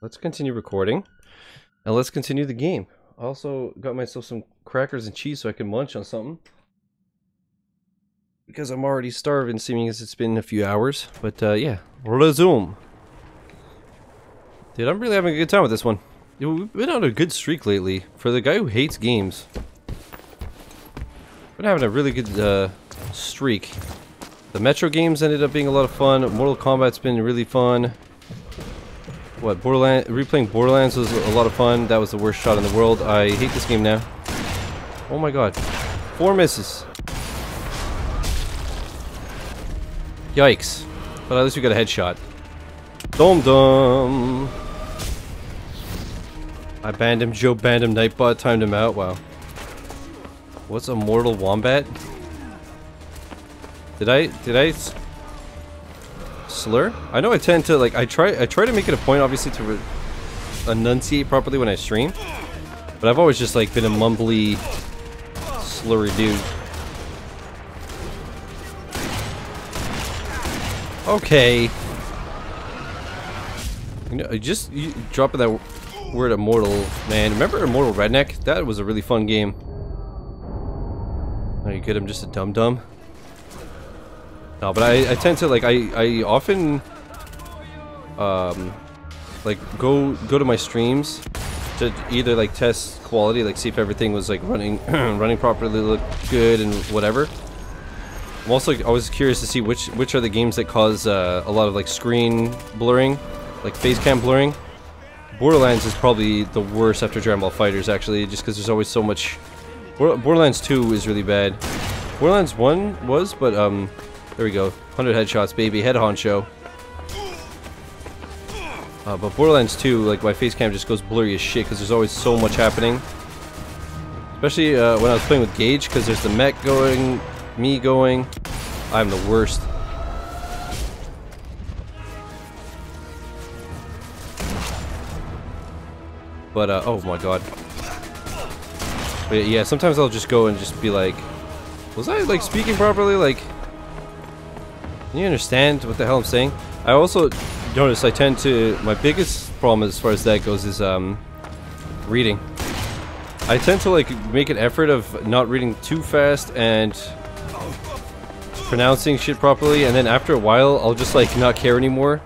let's continue recording. And let's continue the game. Also got myself some crackers and cheese so I can munch on something. Because I'm already starving, seeming as it's been a few hours. But uh, yeah, resume. Dude, I'm really having a good time with this one. We've been on a good streak lately. For the guy who hates games. Been having a really good uh, streak. The Metro games ended up being a lot of fun. Mortal Kombat's been really fun. What, Borderlands, replaying Borderlands was a lot of fun. That was the worst shot in the world. I hate this game now. Oh my god. Four misses. Yikes. But at least we got a headshot. Dum dum. I banned him, Joe banned him, Nightbot timed him out. Wow. What's a mortal wombat? Did I did I slur? I know I tend to like I try I try to make it a point obviously to enunciate properly when I stream, but I've always just like been a mumbly slurry dude. Okay. You know, just you dropping that word immortal, man. Remember Immortal Redneck? That was a really fun game. Are you good? I'm just a dum dum. No, but I, I tend to like I I often um like go go to my streams to either like test quality, like see if everything was like running running properly, look good and whatever. I'm also always curious to see which which are the games that cause uh, a lot of like screen blurring, like face cam blurring. Borderlands is probably the worst after Dragon Ball FighterZ actually, just because there's always so much. Borderlands 2 is really bad. Borderlands 1 was, but um, there we go. 100 headshots, baby. Head honcho. Uh, but Borderlands 2, like, my face cam just goes blurry as shit because there's always so much happening. Especially uh, when I was playing with Gaige because there's the mech going, me going. I'm the worst. But, uh, oh my god. But yeah, sometimes I'll just go and just be like, was I, like, speaking properly? Like, can you understand what the hell I'm saying? I also notice I tend to my biggest problem as far as that goes is um reading. I tend to like make an effort of not reading too fast and pronouncing shit properly and then after a while I'll just like not care anymore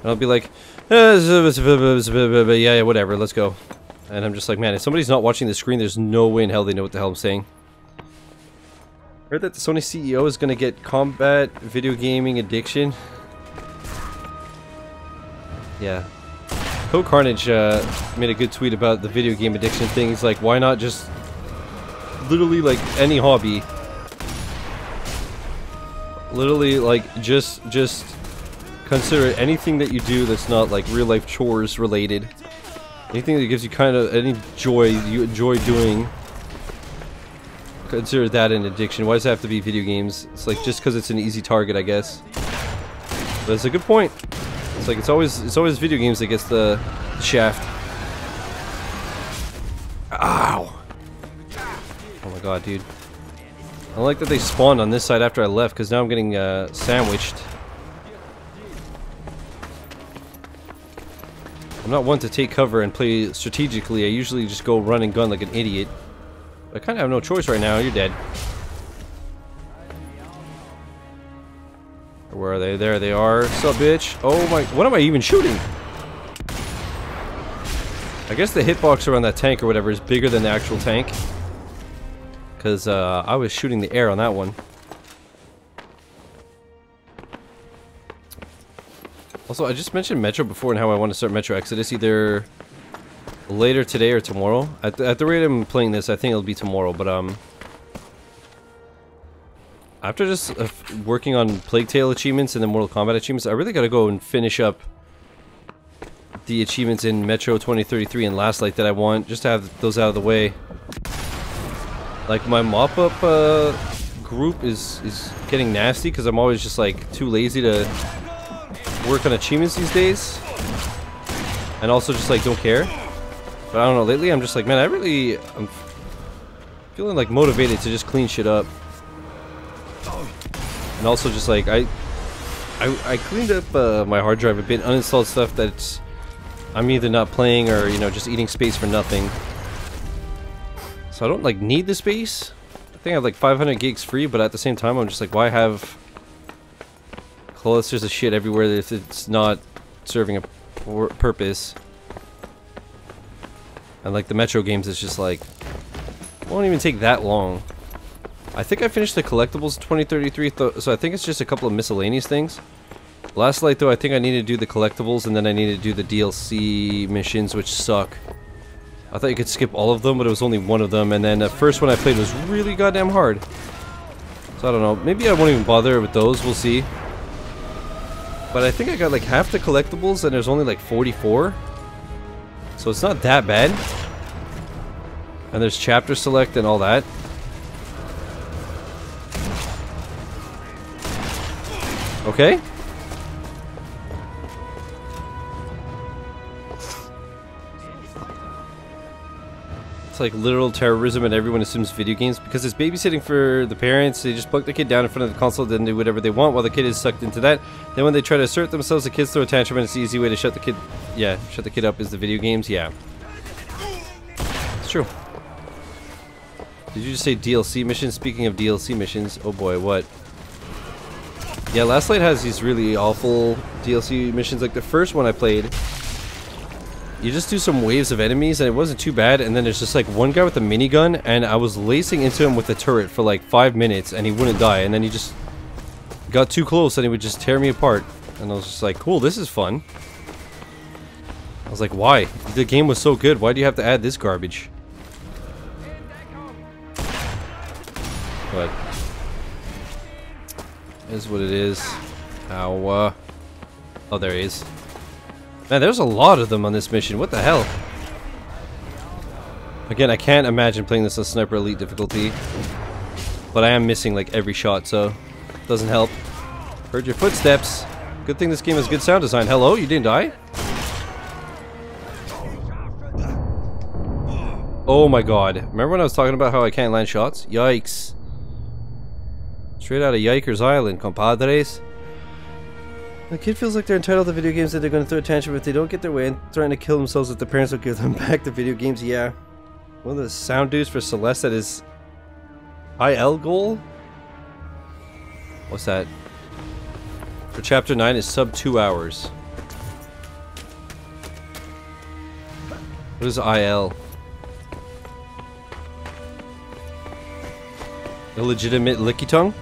and I'll be like yeah yeah whatever let's go and I'm just like man if somebody's not watching the screen there's no way in hell they know what the hell I'm saying Heard that the Sony CEO is going to get combat video gaming addiction. Yeah. Code Carnage uh, made a good tweet about the video game addiction thing. He's like, why not just literally like any hobby? Literally like just just consider anything that you do that's not like real life chores related. Anything that gives you kind of any joy you enjoy doing consider that an addiction. Why does it have to be video games? It's like just because it's an easy target, I guess. But it's a good point. It's like it's always it's always video games that gets the shaft. Ow! Oh my god, dude. I like that they spawned on this side after I left, because now I'm getting uh, sandwiched. I'm not one to take cover and play strategically. I usually just go run and gun like an idiot. I kind of have no choice right now. You're dead. Where are they? There they are. Sup, bitch? Oh my... What am I even shooting? I guess the hitbox around that tank or whatever is bigger than the actual tank. Because uh, I was shooting the air on that one. Also, I just mentioned Metro before and how I want to start Metro Exodus either later today or tomorrow. At the, at the rate I'm playing this, I think it'll be tomorrow, but um... After just uh, working on Plague Tale achievements and the Mortal Kombat achievements, I really gotta go and finish up the achievements in Metro 2033 and Last Light that I want, just to have those out of the way. Like, my mop-up uh, group is, is getting nasty, because I'm always just, like, too lazy to work on achievements these days. And also just, like, don't care. But I don't know, lately I'm just like, man, I really... I'm feeling, like, motivated to just clean shit up. And also just, like, I... I, I cleaned up uh, my hard drive a bit, uninstalled stuff that's I'm either not playing or, you know, just eating space for nothing. So I don't, like, need the space. I think I have, like, 500 gigs free, but at the same time, I'm just like, why have clusters of shit everywhere if it's not serving a purpose? And, like, the Metro games it's just, like, won't even take that long. I think I finished the collectibles 2033, so I think it's just a couple of miscellaneous things. Last light though, I think I need to do the collectibles and then I need to do the DLC missions, which suck. I thought you could skip all of them, but it was only one of them, and then the first one I played was really goddamn hard. So I don't know, maybe I won't even bother with those, we'll see. But I think I got like half the collectibles and there's only like 44. So it's not that bad. And there's chapter select and all that. Okay. Like literal terrorism and everyone assumes video games because it's babysitting for the parents. They just plug the kid down in front of the console, then do whatever they want while the kid is sucked into that. Then when they try to assert themselves, the kids throw a tantrum and it's the easy way to shut the kid, yeah, shut the kid up is the video games, yeah. It's true. Did you just say DLC missions? Speaking of DLC missions, oh boy, what? Yeah, Last Light has these really awful DLC missions. Like the first one I played, you just do some waves of enemies and it wasn't too bad. And then there's just like one guy with a minigun and I was lacing into him with a turret for like five minutes and he wouldn't die. And then he just got too close and he would just tear me apart. And I was just like cool this is fun. I was like why? The game was so good. Why do you have to add this garbage? But is what it is. How uh oh there he is Man, there's a lot of them on this mission. What the hell? Again, I can't imagine playing this on Sniper Elite difficulty. But I am missing like every shot, so doesn't help. Heard your footsteps. Good thing this game has good sound design. Hello, you didn't die? Oh my god. Remember when I was talking about how I can't land shots? Yikes. Straight out of Yikers Island, compadres. The kid feels like they're entitled to video games that they're going to throw attention if they don't get their way and threaten to kill themselves if the parents don't give them back the video games. Yeah. One of the sound dudes for Celeste that is IL goal? What's that? For chapter 9 is sub 2 hours. What is IL? Illegitimate licky tongue?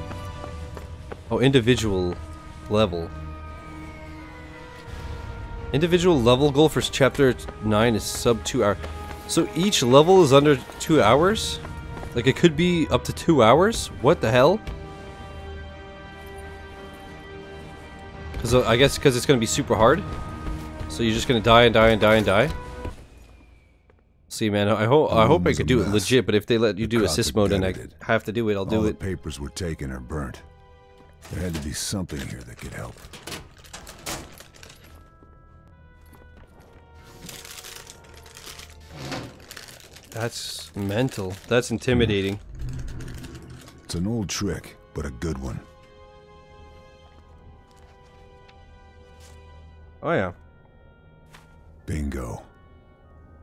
Oh, individual level. Individual level goal for chapter 9 is sub 2 hour. So each level is under 2 hours? Like it could be up to 2 hours? What the hell? Cause uh, I guess because it's going to be super hard. So you're just going to die and die and die and die. See, man, I hope I hope I could do it legit, but if they let you do assist mode and I have to do it, I'll All do the it. papers were taken or burnt. There had to be something here that could help. That's mental. That's intimidating. It's an old trick, but a good one. Oh yeah. Bingo.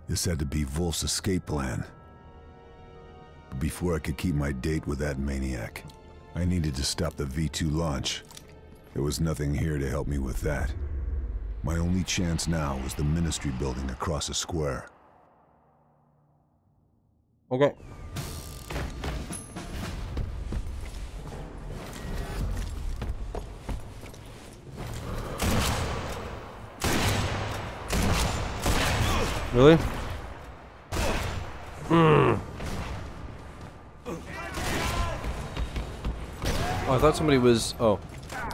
This had to be Wolf's escape plan. But before I could keep my date with that maniac, I needed to stop the V2 launch. There was nothing here to help me with that. My only chance now was the Ministry building across the square. Okay. Really? Mm. Oh, I thought somebody was... Oh.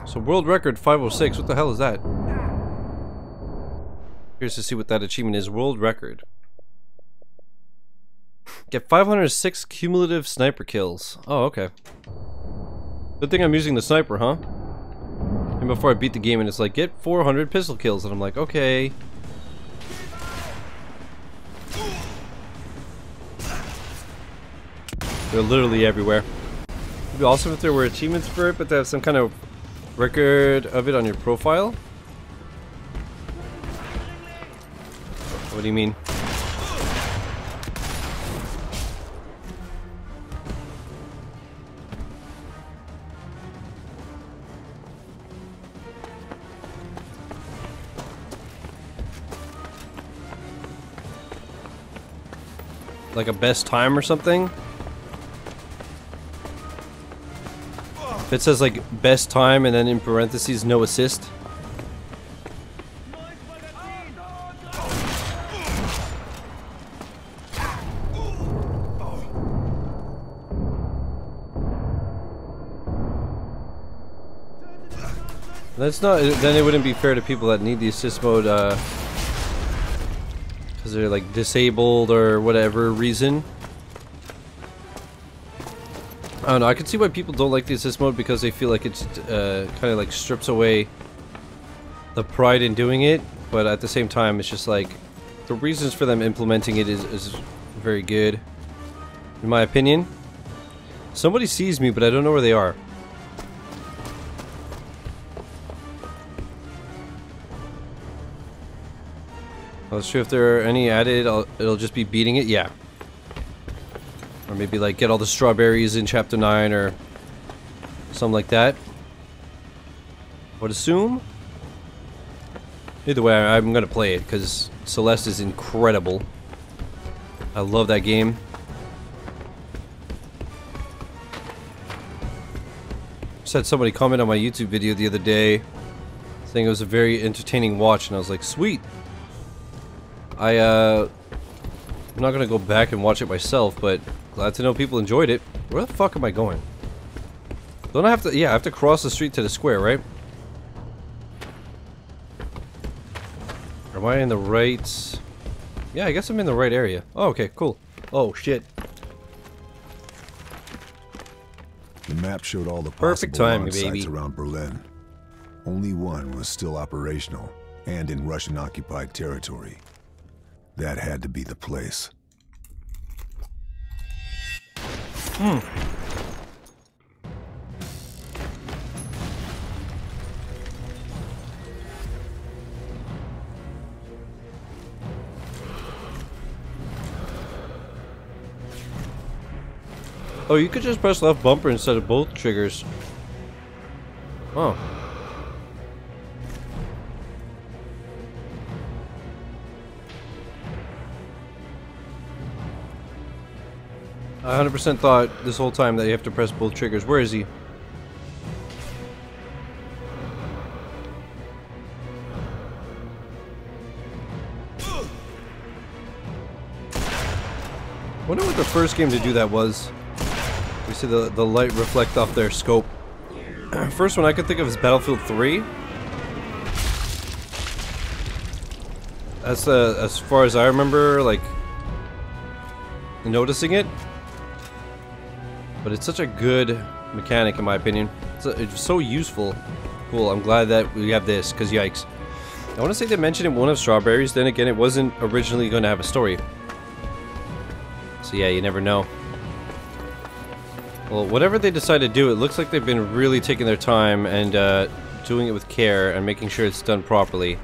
So world record 506. What the hell is that? Here's to see what that achievement is. World record. Get 506 cumulative sniper kills. Oh, okay. Good thing I'm using the sniper, huh? And before I beat the game and it's like, get 400 pistol kills. And I'm like, okay. They're literally everywhere. It'd be awesome if there were achievements for it, but to have some kind of record of it on your profile. What do you mean? Like a best time or something? If it says like best time and then in parentheses no assist. That's not. Then it wouldn't be fair to people that need the assist mode, uh, because they're like disabled or whatever reason. I don't know. I can see why people don't like the assist mode because they feel like it's uh, kind of like strips away the pride in doing it, but at the same time, it's just like the reasons for them implementing it is, is very good, in my opinion. Somebody sees me, but I don't know where they are. Not sure if there are any added. I'll, it'll just be beating it. Yeah. Or maybe like get all the strawberries in chapter 9 or something like that. I would assume. Either way, I'm going to play it because Celeste is incredible. I love that game. Just had somebody comment on my YouTube video the other day saying it was a very entertaining watch and I was like, sweet. I, uh, I'm not gonna go back and watch it myself, but glad to know people enjoyed it. Where the fuck am I going? Don't I have to, yeah, I have to cross the street to the square, right? Am I in the right... Yeah, I guess I'm in the right area. Oh, okay, cool. Oh, shit. The map showed all the Perfect possible baby. sites around Berlin. Only one was still operational and in Russian-occupied territory. That had to be the place. Hmm. Oh, you could just press left bumper instead of both triggers. Oh. I 100% thought this whole time that you have to press both triggers. Where is he? wonder what the first game to do that was. You see the, the light reflect off their scope. First one I could think of is Battlefield 3. That's uh, as far as I remember, like noticing it. But it's such a good mechanic, in my opinion. It's, a, it's so useful. Cool. I'm glad that we have this, because yikes. I want to say they mentioned one of Strawberries. Then again, it wasn't originally going to have a story. So yeah, you never know. Well, whatever they decide to do, it looks like they've been really taking their time and uh, doing it with care and making sure it's done properly.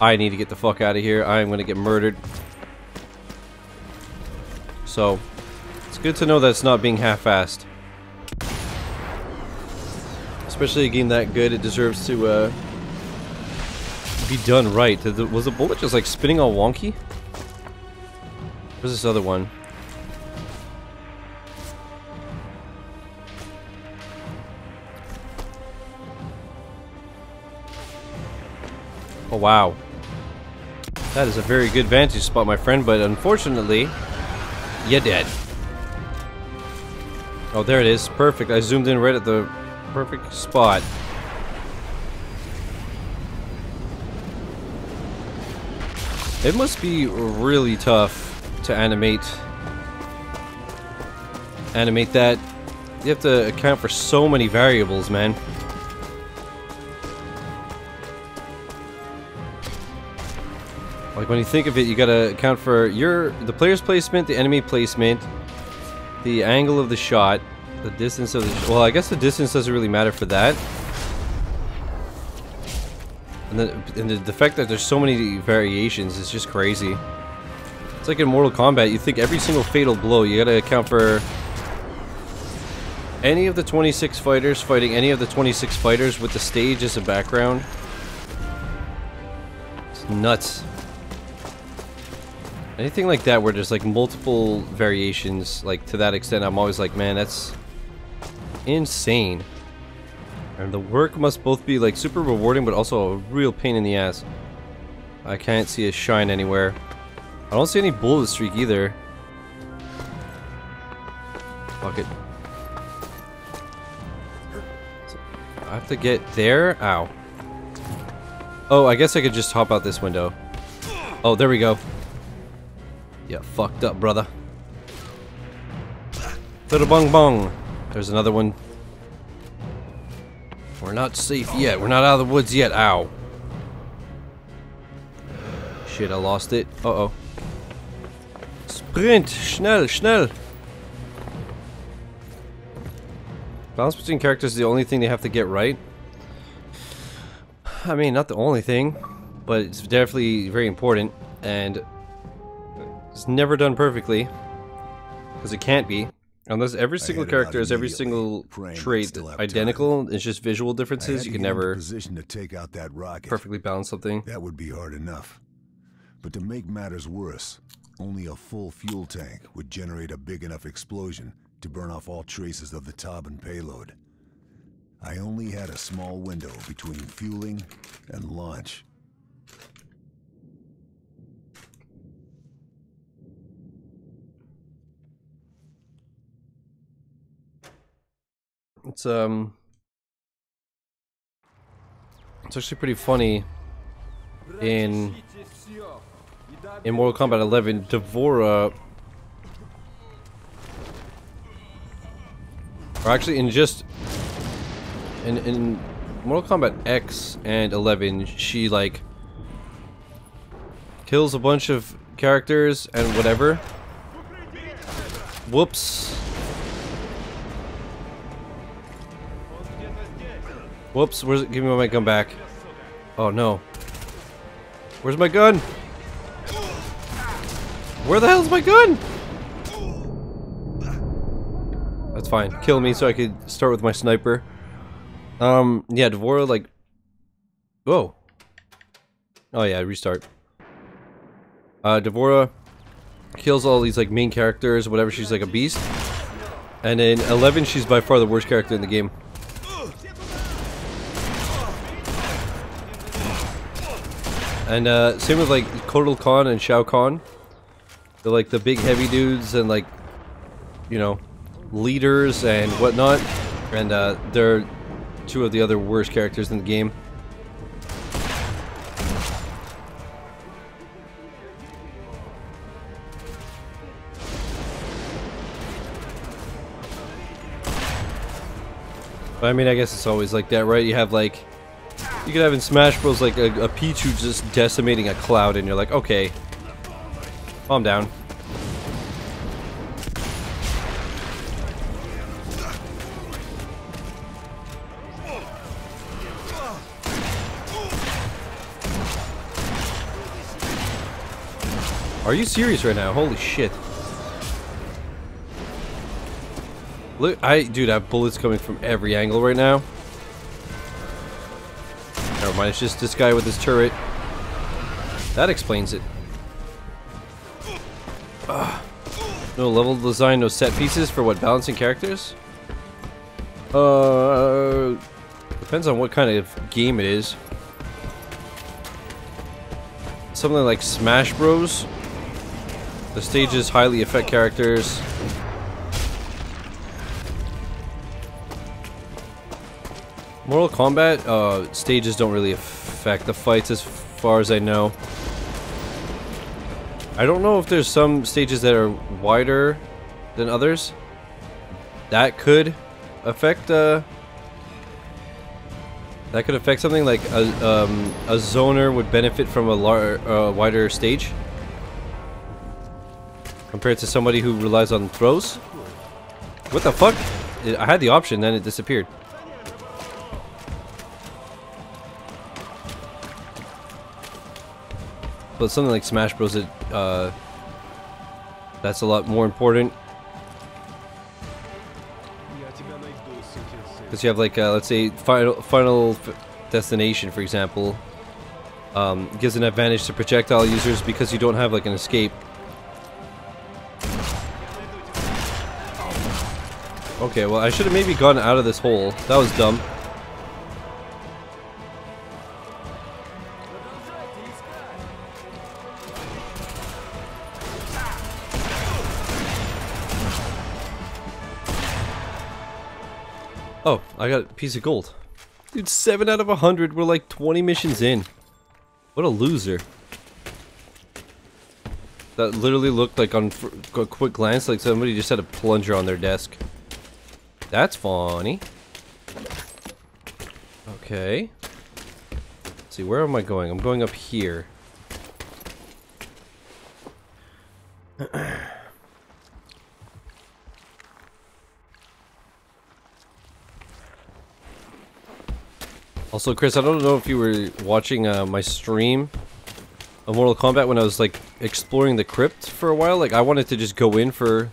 I need to get the fuck out of here. I am going to get murdered. So, good to know that it's not being half-assed. Especially a game that good, it deserves to uh, be done right. The- Was the bullet just like spinning all wonky? Where's this other one? Oh wow. That is a very good vantage spot, my friend, but unfortunately, you're dead. Oh, there it is. Perfect. I zoomed in right at the perfect spot. It must be really tough to animate animate that. You have to account for so many variables, man. Like when you think of it, you gotta account for your the player's placement, the enemy placement, the angle of the shot, the distance of the. Well, I guess the distance doesn't really matter for that. And the, and the, the fact that there's so many variations is just crazy. It's like in Mortal Kombat, you think every single fatal blow, you gotta account for any of the 26 fighters fighting any of the 26 fighters with the stage as a background. It's nuts. Anything like that where there's like multiple variations, like to that extent, I'm always like, man, that's insane. And the work must both be like super rewarding, but also a real pain in the ass. I can't see a shine anywhere. I don't see any bullet streak either. Fuck it. I have to get there? Ow. Oh, I guess I could just hop out this window. Oh, there we go. Yeah, fucked up, brother. Little bong bong. There's another one. We're not safe yet. We're not out of the woods yet. Ow. Shit, I lost it. Uh-oh. Sprint! Schnell, schnell! Balance between characters is the only thing they have to get right. I mean, not the only thing, but it's definitely very important, and it's never done perfectly, because it can't be. Unless every single character has every single trait identical, it's just visual differences, you can never position to take out that rocket. perfectly balance something. That would be hard enough. But to make matters worse, only a full fuel tank would generate a big enough explosion to burn off all traces of the Tabun payload. I only had a small window between fueling and launch. It's um It's actually pretty funny in in Mortal Kombat 11 D'Vorah or actually in just in in Mortal Kombat X and 11 she like kills a bunch of characters and whatever. Whoops Whoops, where's it? Give me my gun back. Oh no. Where's my gun? Where the hell's my gun? That's fine. Kill me so I could start with my sniper. Um, yeah, D'Vorah, like... Whoa. Oh yeah, restart. Uh, D'Vorah kills all these, like, main characters, whatever, she's like a beast. And in 11, she's by far the worst character in the game. And uh, same with like Kotal Khan and Shao Kahn. They're like the big heavy dudes and like, you know, leaders and whatnot. And uh, they're two of the other worst characters in the game. But I mean, I guess it's always like that, right? You have like you could have in Smash Bros. like a, a Pichu just decimating a cloud and you're like, okay. Calm down. Are you serious right now? Holy shit. Look, I, dude, I have bullets coming from every angle right now. Never mind, it's just this guy with his turret. That explains it. Ugh. No level design, no set pieces for what, balancing characters? Uh, depends on what kind of game it is. Something like Smash Bros. The stages highly affect characters. Mortal Kombat uh, stages don't really affect the fights as far as I know. I don't know if there's some stages that are wider than others. That could affect uh, that could affect something like a um, a zoner would benefit from a lar uh, wider stage compared to somebody who relies on throws. What the fuck? I had the option, then it disappeared. But something like Smash Bros. It, uh, that's a lot more important. Because you have like, uh, let's say, final final destination, for example, um, gives an advantage to projectile users because you don't have like an escape. Okay, well I should have maybe gotten out of this hole. That was dumb. Oh, I got a piece of gold. Dude, 7 out of 100. We're like 20 missions in. What a loser. That literally looked like on a quick glance like somebody just had a plunger on their desk. That's funny. Okay. Let's see, where am I going? I'm going up here. Also, Chris, I don't know if you were watching uh, my stream of Mortal Kombat when I was like exploring the crypt for a while. Like, I wanted to just go in for,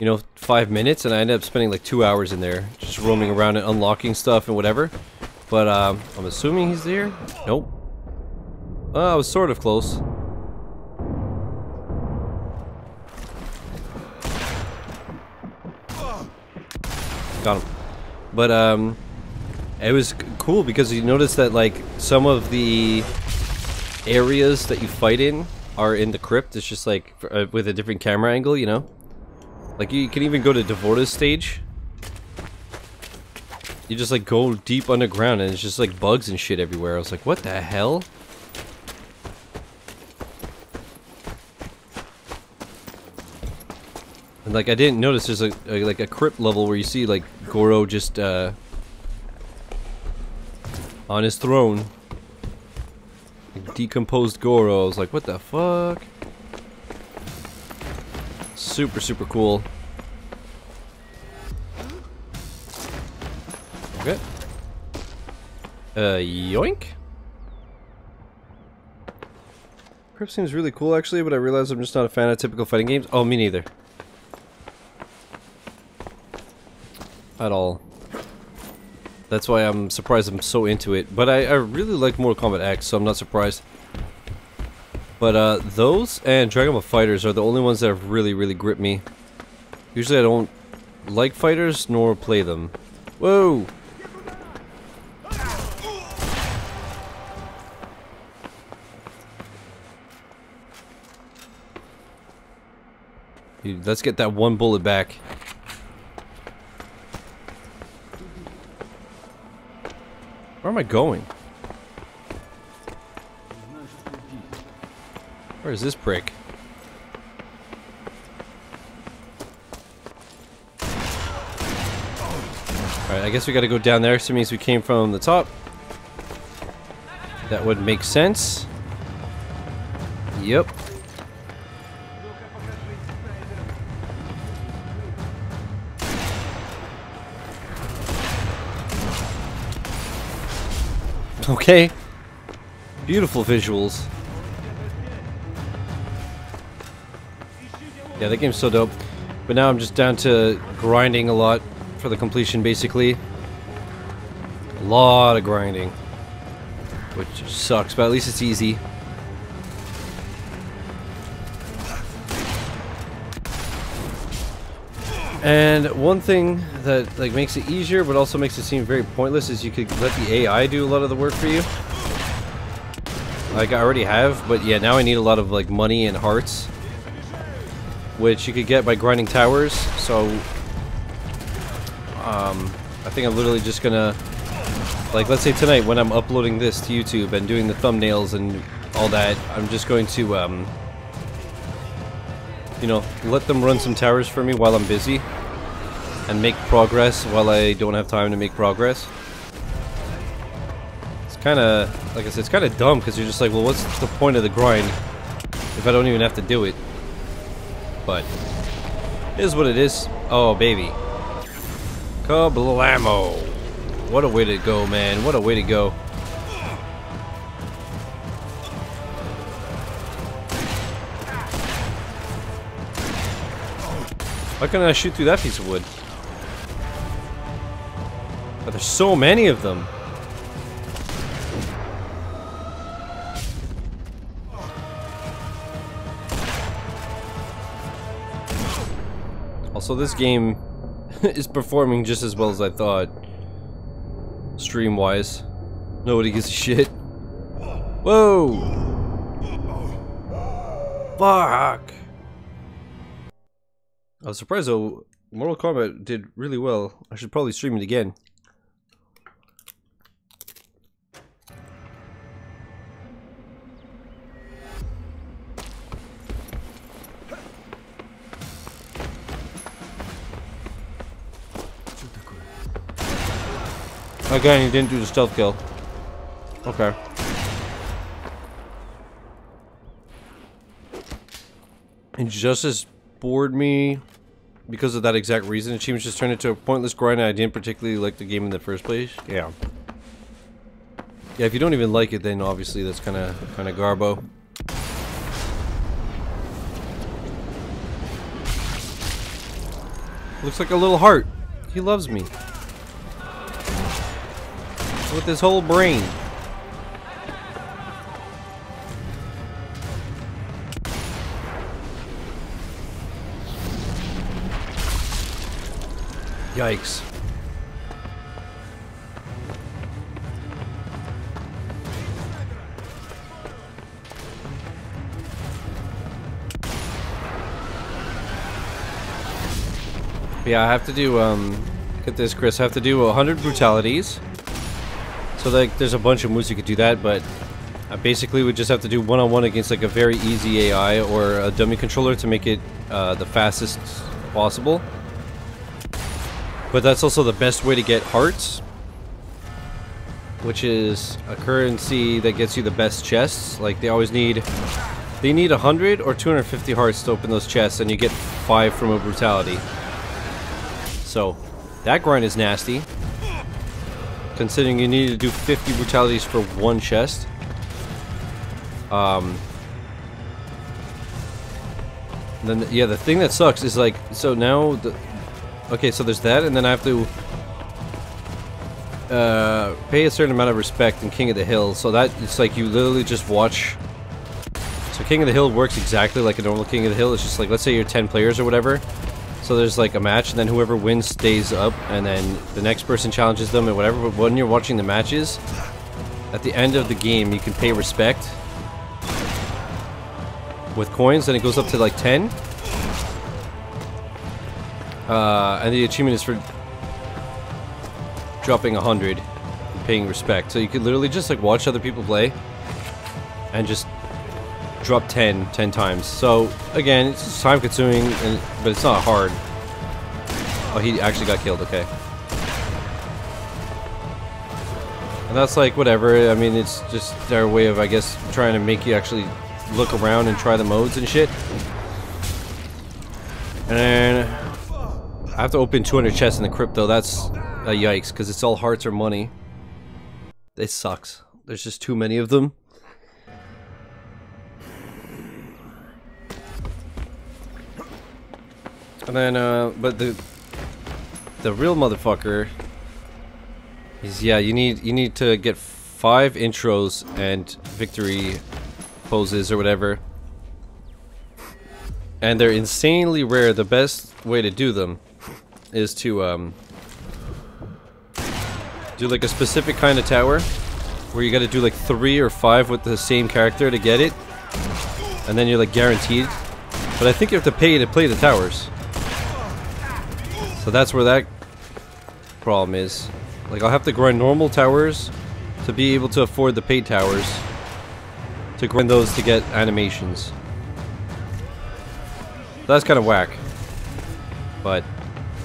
you know, five minutes, and I ended up spending like two hours in there, just roaming around and unlocking stuff and whatever. But um, I'm assuming he's there. Nope. Uh, I was sort of close. Got him. But um, it was cool because you notice that like some of the areas that you fight in are in the crypt. It's just like uh, with a different camera angle, you know. Like you can even go to D'Vorah's stage. You just like go deep underground and it's just like bugs and shit everywhere. I was like, what the hell? And like I didn't notice there's a, a like a crypt level where you see like Goro just uh on his throne. Decomposed Goro. I was like, what the fuck? Super, super cool. Okay. Uh, yoink? Crypt seems really cool actually, but I realize I'm just not a fan of typical fighting games. Oh, me neither. At all. That's why I'm surprised I'm so into it. But I, I really like Mortal Kombat X, so I'm not surprised. But uh, those and Dragon Ball FighterZ are the only ones that have really, really gripped me. Usually I don't like fighters nor play them. Whoa! Dude, let's get that one bullet back. Am I going? Where is this prick? Alright, I guess we gotta go down there, so it means we came from the top. That would make sense. Yep. Okay. Beautiful visuals. Yeah, that game's so dope. But now I'm just down to grinding a lot for the completion, basically. A lot of grinding. Which sucks, but at least it's easy. And one thing that like makes it easier but also makes it seem very pointless is you could let the AI do a lot of the work for you. Like I already have, but yeah, now I need a lot of like money and hearts. Which you could get by grinding towers, so um, I think I'm literally just gonna like let's say tonight when I'm uploading this to YouTube and doing the thumbnails and all that, I'm just going to um, you know, let them run some towers for me while I'm busy. And make progress while I don't have time to make progress. It's kind of, like I said, it's kind of dumb because you're just like, well, what's the point of the grind if I don't even have to do it? But, it is what it is. Oh, baby. Kablamo. What a way to go, man. What a way to go. Why couldn't I shoot through that piece of wood? But there's so many of them. Also, this game is performing just as well as I thought. Stream-wise. Nobody gives a shit. Whoa! Fuck! I was surprised though, Mortal Kombat did really well. I should probably stream it again. Again, he didn't do the stealth kill. Okay. Injustice bored me because of that exact reason. Achievements just turned into a pointless grind and I didn't particularly like the game in the first place. Yeah. Yeah, if you don't even like it, then obviously that's kind of kind of garbo. Looks like a little heart. He loves me. With his whole brain. Yikes. Yeah, I have to do, um, get this, Chris. I have to do 100 brutalities. So, like, there's a bunch of moves you could do that, but I basically would just have to do one-on-one -on -one against, like, a very easy AI or a dummy controller to make it uh, the fastest possible. But that's also the best way to get hearts. Which is a currency that gets you the best chests. Like, they always need... They need 100 or 250 hearts to open those chests, and you get 5 from a brutality. So, that grind is nasty. Considering you need to do 50 brutalities for one chest. Um, then, yeah, the thing that sucks is like, so now, the, okay, so there's that, and then I have to uh, pay a certain amount of respect in King of the Hill. So that, it's like you literally just watch. So King of the Hill works exactly like a normal King of the Hill. It's just like, let's say you're 10 players or whatever. So there's like a match, and then whoever wins stays up, and then the next person challenges them and whatever. But when you're watching the matches, at the end of the game, you can pay respect with coins, and it goes up to like 10. Uh, and the achievement is for dropping 100 paying respect. So you could literally just like watch other people play and just drop 10 10 times. So again, it's time consuming, and, but it's not hard. Oh, he actually got killed. Okay. And that's like whatever. I mean, it's just their way of, I guess, trying to make you actually look around and try the modes and shit. And I have to open 200 chests in the crypto. That's a yikes, because it's all hearts or money. It sucks. There's just too many of them. And then, uh, but the the real motherfucker is yeah. You need you need to get five intros and victory poses or whatever, and they're insanely rare. The best way to do them is to um do like a specific kind of tower where you got to do like three or five with the same character to get it, and then you're like guaranteed. But I think you have to pay to play the towers. So that's where that problem is. Like, I'll have to grind normal towers to be able to afford the paid towers. To grind those to get animations. That's kind of whack. But,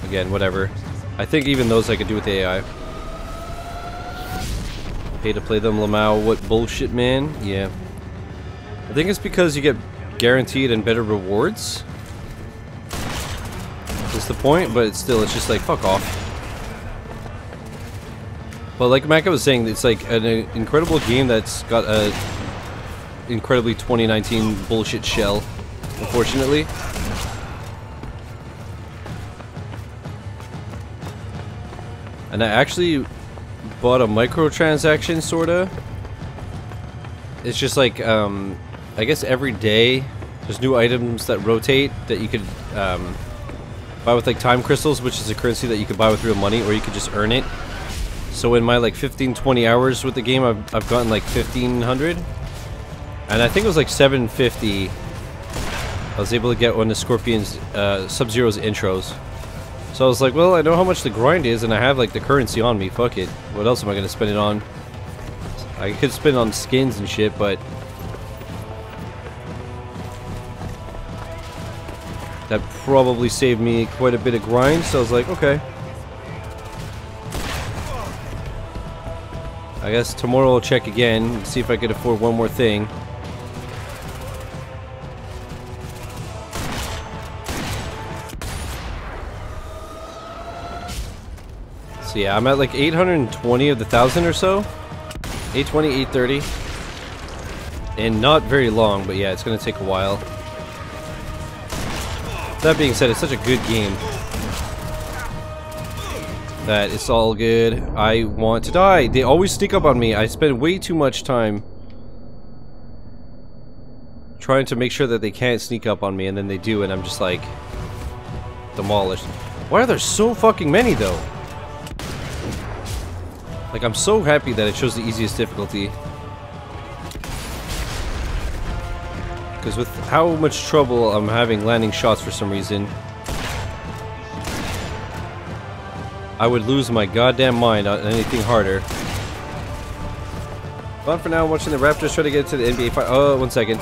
again, whatever. I think even those I could do with AI. Pay to play them, Lamau. What bullshit, man? Yeah. I think it's because you get guaranteed and better rewards is the point, but it's still, it's just like, fuck off. But like Maka was saying, it's like an uh, incredible game that's got a incredibly 2019 bullshit shell, unfortunately. And I actually bought a microtransaction, sorta. It's just like, um, I guess every day there's new items that rotate that you could um, buy with like time crystals, which is a currency that you could buy with real money, or you could just earn it. So in my like 15, 20 hours with the game, I've, I've gotten like 1500. And I think it was like 750. I was able to get one of Scorpion's, uh, Sub-Zero's intros. So I was like, well, I know how much the grind is, and I have like the currency on me. Fuck it. What else am I gonna spend it on? I could spend on skins and shit, but that probably saved me quite a bit of grind. So I was like, okay. I guess tomorrow I'll check again, and see if I could afford one more thing. Yeah, I'm at like 820 of the thousand or so. 820, 830. And not very long, but yeah, it's gonna take a while. That being said, it's such a good game that it's all good. I want to die. They always sneak up on me. I spend way too much time trying to make sure that they can't sneak up on me, and then they do, and I'm just like demolished. Why are there so fucking many though? Like, I'm so happy that it chose the easiest difficulty. Because with how much trouble I'm having landing shots for some reason, I would lose my goddamn mind on anything harder. But for now, I'm watching the Raptors try to get to the NBA fight. Oh, one second.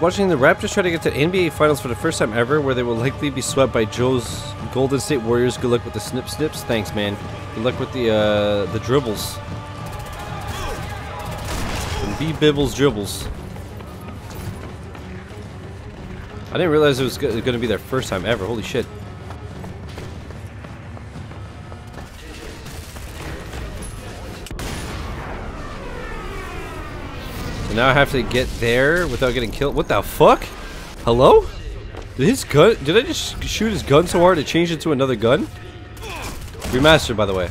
Watching the Raptors try to get to NBA Finals for the first time ever, where they will likely be swept by Joe's Golden State Warriors. Good luck with the snip snips. Thanks, man. Good luck with the uh, the dribbles. B Bibbles dribbles. I didn't realize it was going to be their first time ever. Holy shit. Now I have to get there without getting killed. What the fuck? Hello? Did his gun... Did I just shoot his gun so hard it changed into another gun? Remastered, by the way.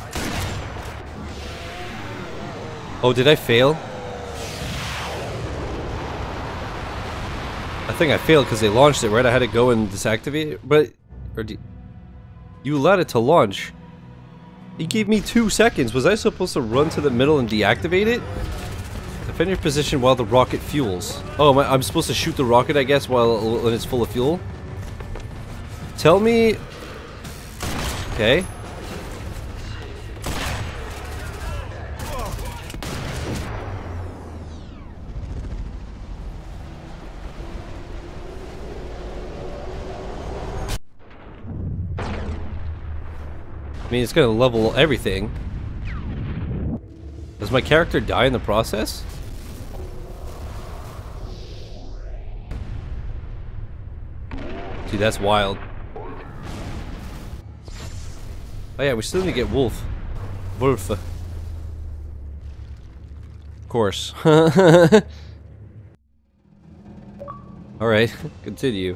Oh, did I fail? I think I failed because they launched it, right? I had to go and disactivate it, but... Or you allowed it to launch. He gave me two seconds. Was I supposed to run to the middle and deactivate it? Defend your position while the rocket fuels. Oh, I'm supposed to shoot the rocket, I guess, while when it's full of fuel? Tell me... Okay. I mean, it's gonna level everything. Does my character die in the process? Dude, that's wild. Oh yeah, we still need to get Wolf. Wolf. Of course. Alright, continue.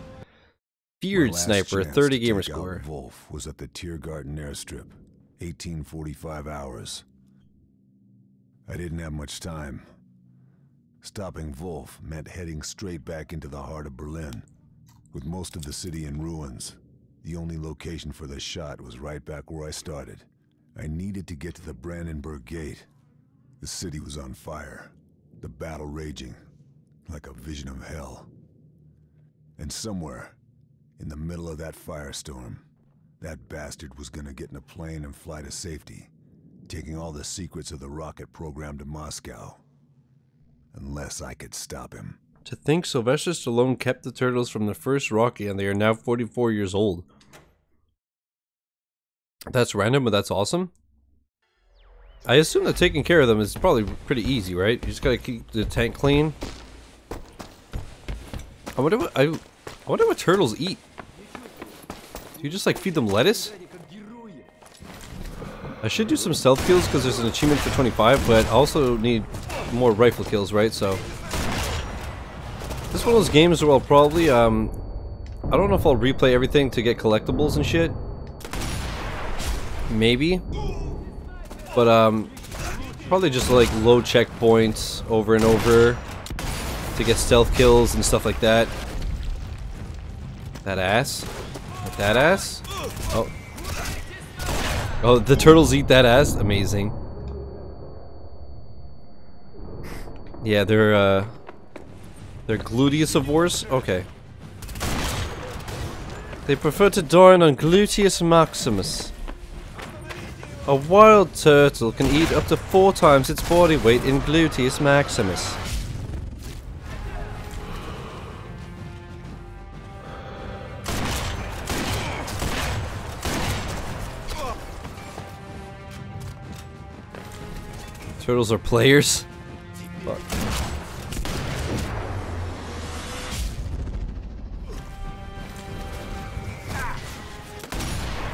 Feared Sniper, 30 gamer score. Wolf was at the Tiergarten airstrip, 1845 hours. I didn't have much time. Stopping Wolf meant heading straight back into the heart of Berlin. With most of the city in ruins, the only location for the shot was right back where I started. I needed to get to the Brandenburg Gate. The city was on fire, the battle raging, like a vision of hell. And somewhere, in the middle of that firestorm, that bastard was gonna get in a plane and fly to safety, taking all the secrets of the rocket program to Moscow. Unless I could stop him. To think Sylvester Stallone kept the turtles from the first Rocky and they are now 44 years old. That's random, but that's awesome. I assume that taking care of them is probably pretty easy, right? You just gotta keep the tank clean. I wonder what I, I wonder what turtles eat. Do you just like feed them lettuce? I should do some stealth kills because there's an achievement for 25, but I also need more rifle kills, right? So this one of those games where I'll probably um I don't know if I'll replay everything to get collectibles and shit. Maybe. But um probably just like low checkpoints over and over to get stealth kills and stuff like that. That ass? That ass? Oh. Oh, the turtles eat that ass? Amazing. Yeah, they're, uh... They're gluteusivores? Okay. They prefer to dine on gluteus maximus. A wild turtle can eat up to four times its body weight in gluteus maximus. Turtles are players? Fuck.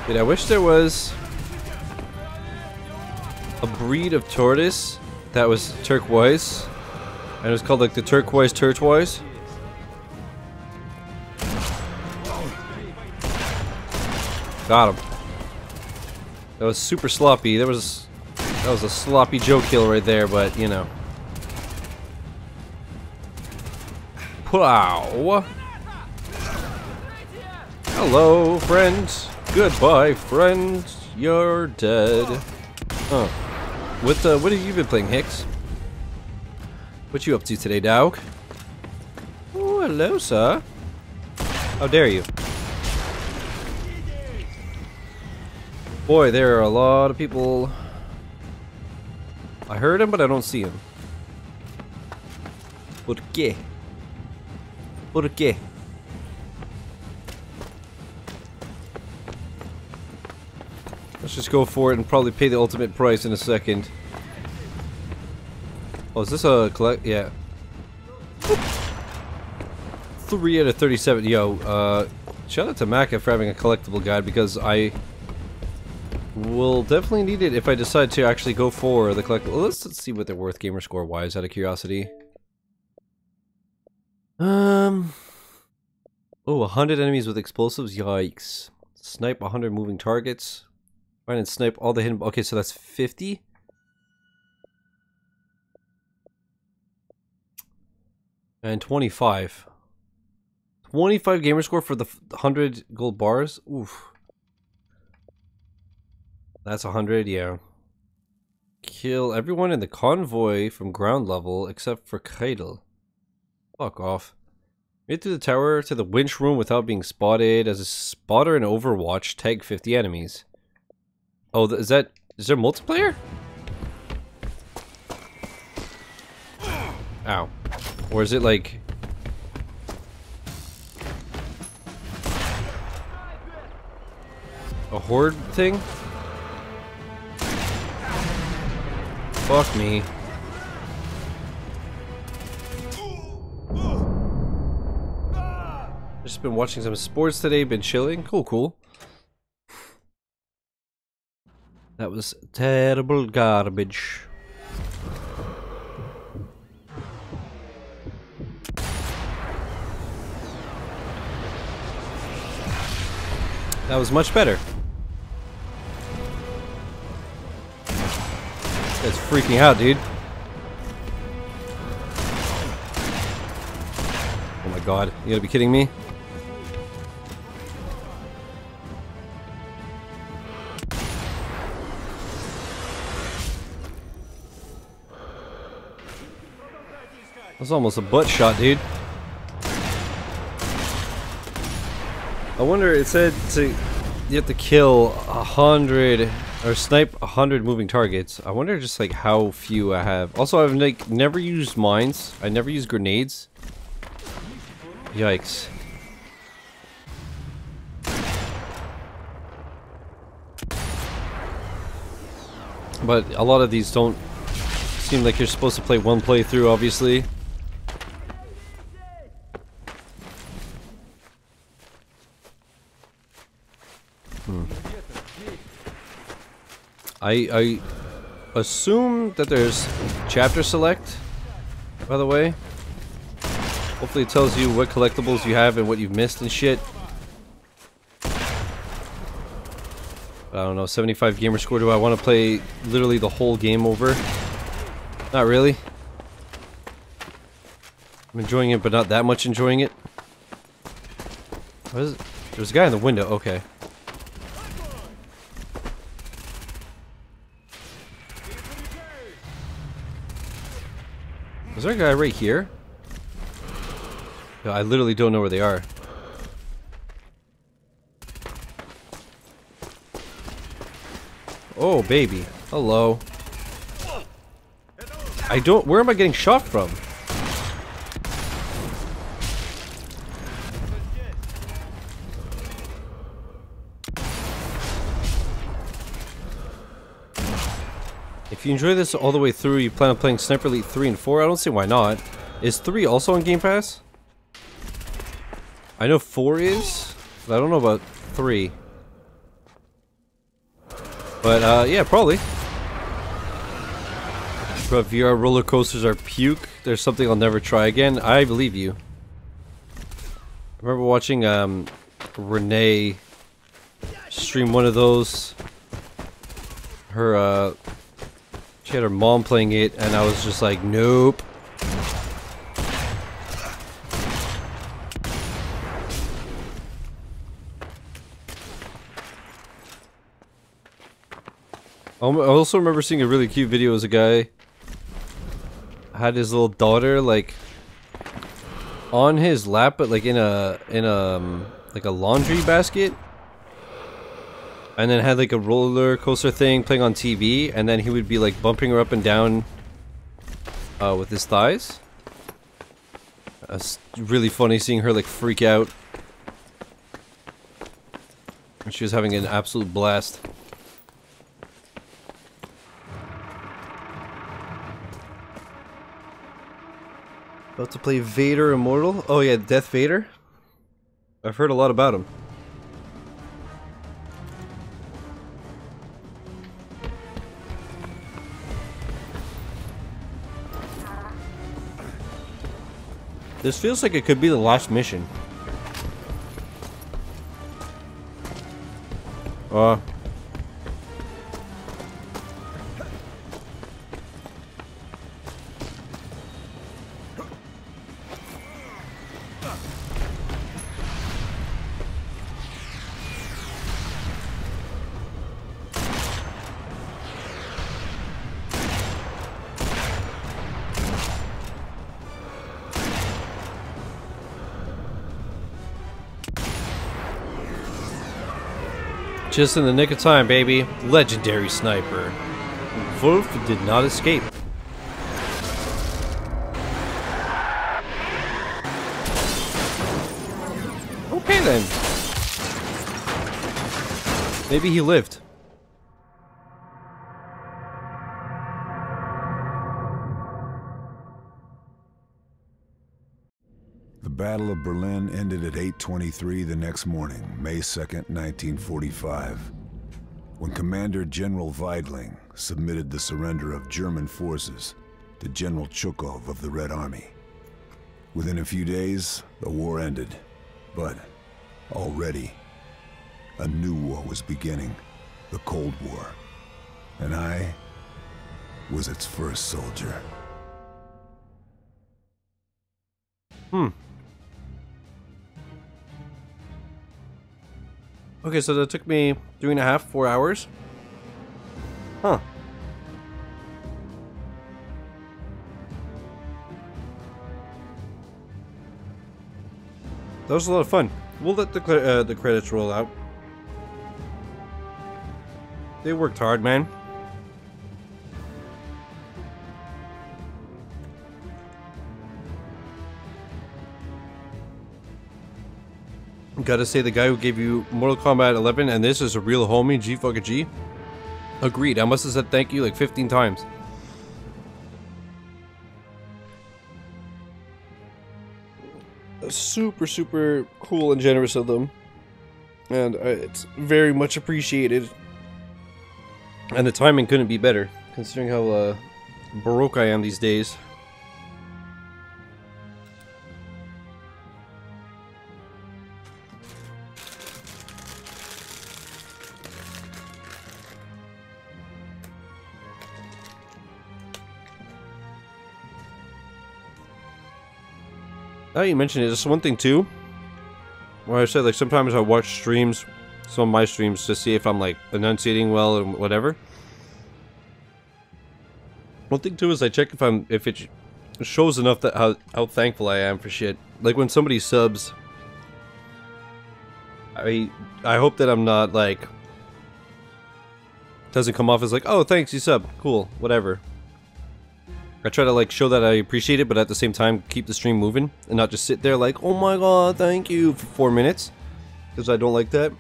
Dude, I wish there was a breed of tortoise that was turquoise. And it was called like the turquoise turquoise. Got him. That was super sloppy. That was that was a sloppy Joe kill right there, but you know. Wow. Hello, friends. Goodbye, friends. You're dead. Huh. What, uh, what have you been playing, Hicks? What you up to today, Dog? Oh, hello, sir. How dare you? Boy, there are a lot of people. I heard him, but I don't see him. Por qué? Por qué? Let's just go for it and probably pay the ultimate price in a second. Oh, is this a collect? Yeah. Three out of 37. Yo, uh, shout out to Maka for having a collectible guide because I will definitely need it if I decide to actually go for the collectible. Let's, let's see what they're worth gamer score wise out of curiosity. Um. Oh, 100 enemies with explosives? Yikes. Snipe 100 moving targets. Find and snipe all the hidden... Okay, so that's 50? And 25. 25 gamer score for the 100 gold bars? Oof. That's 100, yeah. Kill everyone in the convoy from ground level except for Keitel. Fuck off. Get to the tower to the winch room without being spotted. As a spotter in Overwatch, tag 50 enemies. Oh, is that... Is there multiplayer? Ow. Or is it like... A horde thing? Fuck me. Just been watching some sports today, been chilling. Cool, cool. That was terrible garbage. That was much better. That's freaking out, dude. Oh my god, you gotta be kidding me? That's almost a butt shot, dude. I wonder, it said to, you have to kill a hundred, or snipe a hundred moving targets. I wonder just like how few I have. Also, I've like never used mines. I never use grenades. Yikes. But a lot of these don't seem like you're supposed to play one playthrough, obviously. I I assume that there's chapter select. By the way, hopefully it tells you what collectibles you have and what you've missed and shit. I don't know, 75 gamer score. Do I want to play literally the whole game over? Not really. I'm enjoying it, but not that much enjoying it. What is it? There's a guy in the window. Okay. Is there a guy right here? I literally don't know where they are. Oh, baby. Hello. I don't- where am I getting shot from? If you enjoy this all the way through, you plan on playing Sniper Elite 3 and 4, I don't see why not. Is 3 also on Game Pass? I know 4 is, but I don't know about 3. But, uh, yeah, probably. But VR roller coasters are puke. There's something I'll never try again. I believe you. I remember watching, um, Renee stream one of those. Her, uh, she had her mom playing it, and I was just like, nope. Um, I also remember seeing a really cute video as a guy had his little daughter like on his lap, but like in a in a um, like a laundry basket, and then had like a roller coaster thing playing on TV, and then he would be like bumping her up and down uh, with his thighs. That's really funny seeing her like freak out. She was having an absolute blast. About to play Vader Immortal? Oh yeah, Darth Vader? I've heard a lot about him. This feels like it could be the last mission. Uh. Just in the nick of time, baby. Legendary sniper. Wolf did not escape. Okay then. Maybe he lived. The Battle of Berlin 8.23 the next morning, May 2nd, 1945, when Commander General Weidling submitted the surrender of German forces to General Chuikov of the Red Army. Within a few days, the war ended, but already a new war was beginning, the Cold War, and I was its first soldier. Hmm. Okay, so that took me three and a half, four hours. Huh. That was a lot of fun. We'll let the uh, the credits roll out. They worked hard, man. Gotta say, the guy who gave you Mortal Kombat 11 and this is a real homie, G fucking G. Agreed. I must have said thank you like 15 times. Super, super cool and generous of them. And uh, it's very much appreciated. And the timing couldn't be better, considering how uh, baroque I am these days. You mentioned it, just one thing too. Where I said like sometimes I watch streams, some of my streams to see if I'm like enunciating well and whatever. One thing too is I check if I'm if it shows enough that how how thankful I am for shit. Like when somebody subs, I I hope that I'm not like doesn't come off as like oh thanks you sub cool whatever. I try to like show that I appreciate it, but at the same time keep the stream moving and not just sit there like, oh my god, thank you for four minutes, because I don't like that.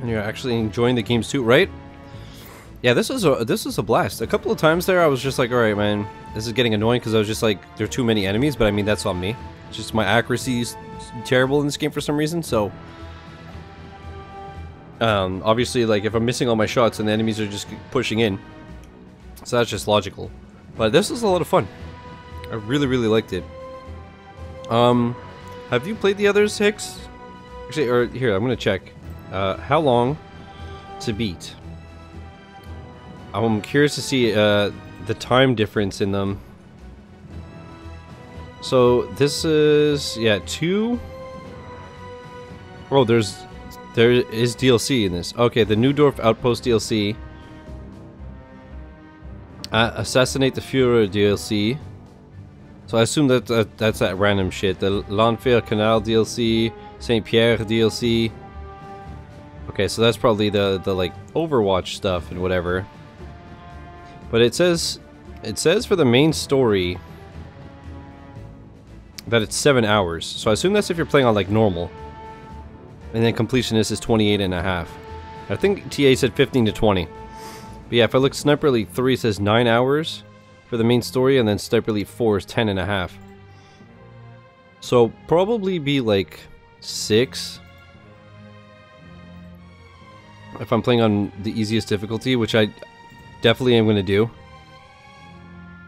And you're actually enjoying the games too, right? Yeah, this was a this is a blast. A couple of times there, I was just like, all right, man, this is getting annoying because I was just like, there are too many enemies. But I mean, that's on me. It's just my accuracy is terrible in this game for some reason. So, um, obviously, like if I'm missing all my shots and the enemies are just pushing in, so that's just logical. But this was a lot of fun. I really, really liked it. Um, have you played the others, Hicks? Actually, or here, I'm gonna check. Uh, how long to beat? I'm curious to see uh, the time difference in them. So this is yeah two. Oh, there's there is DLC in this. Okay, the Neudorf Outpost DLC. Uh, Assassinate the Führer DLC. So I assume that, that that's that random shit. The Landwehr Canal DLC, Saint Pierre DLC. Okay, so that's probably the the like Overwatch stuff and whatever. But it says it says for the main story that it's 7 hours. So I assume that's if you're playing on like normal. And then completionist is 28 and a half. I think TA said 15 to 20. But yeah, if I look Sniper Elite 3 says 9 hours for the main story and then Sniper Elite 4 is 10 and a half. So probably be like 6 if I'm playing on the easiest difficulty, which I definitely am going to do.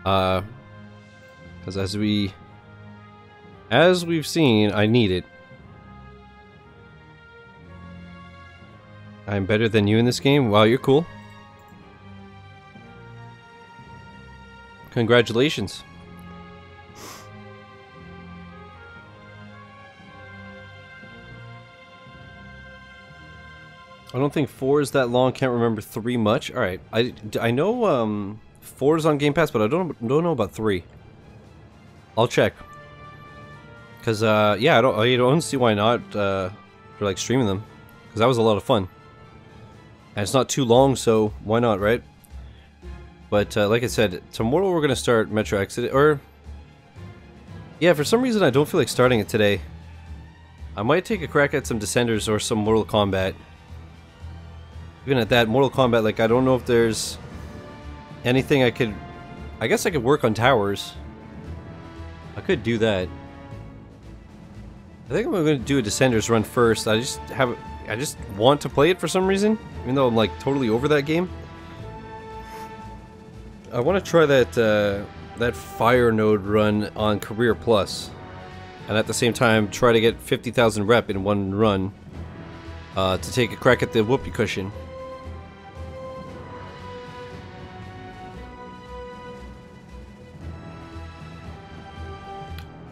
Uh, because as we, as we've seen, I need it. I'm better than you in this game? Wow, you're cool. Congratulations. I don't think four is that long. Can't remember three much. All right, I, I know um, four is on Game Pass, but I don't don't know about three. I'll check. Cause uh, yeah, I don't I don't see why not uh, for like streaming them, cause that was a lot of fun. And it's not too long, so why not, right? But uh, like I said, tomorrow we're gonna start Metro Exodus, or yeah, for some reason I don't feel like starting it today. I might take a crack at some Descenders or some Mortal Kombat even at that, Mortal Kombat, like, I don't know if there's anything I could... I guess I could work on towers. I could do that. I think I'm going to do a Descenders run first. I just have... I just want to play it for some reason, even though I'm, like, totally over that game. I want to try that, uh, that Fire Node run on Career Plus. And at the same time, try to get 50,000 rep in one run. Uh, to take a crack at the whoopee cushion.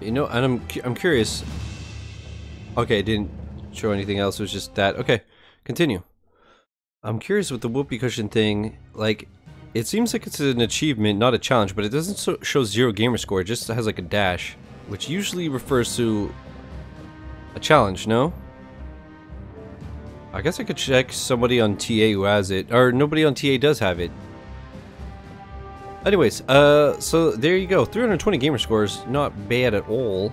You know, and I'm I'm curious. Okay, it didn't show anything else. It was just that. Okay, continue. I'm curious with the whoopee cushion thing. Like, it seems like it's an achievement, not a challenge, but it doesn't so show zero gamer score. It just has like a dash, which usually refers to a challenge. No. I guess I could check somebody on TA who has it, or nobody on TA does have it. Anyways, uh, so there you go. 320 gamer scores, not bad at all.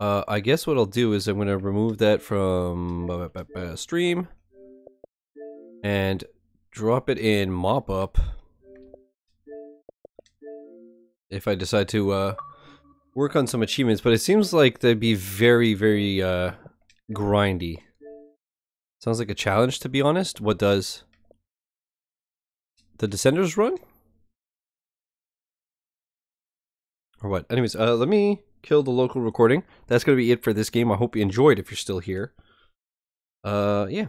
Uh, I guess what I'll do is I'm going to remove that from stream and drop it in mop up if I decide to uh, work on some achievements, but it seems like they'd be very, very uh, grindy. Sounds like a challenge, to be honest. What does the Descenders run? Or what? Anyways, uh, let me kill the local recording. That's going to be it for this game. I hope you enjoyed if you're still here. Uh, yeah.